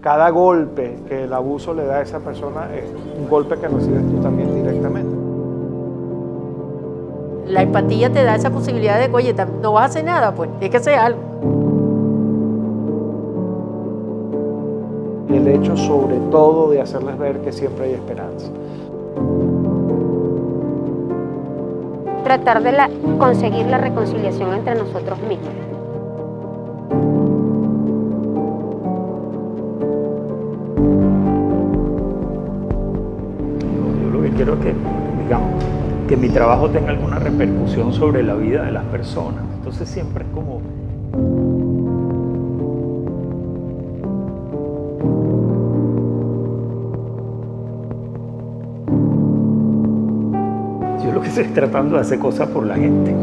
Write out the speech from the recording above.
cada golpe que el abuso le da a esa persona es un golpe que recibes tú también directamente. La empatía te da esa posibilidad de que, oye, no vas a hacer nada, pues, es que hacer algo. El hecho sobre todo de hacerles ver que siempre hay esperanza. Tratar de conseguir la reconciliación entre nosotros mismos. Quiero que, digamos, que mi trabajo tenga alguna repercusión sobre la vida de las personas. Entonces siempre es como... Yo lo que estoy tratando de hacer cosas por la gente.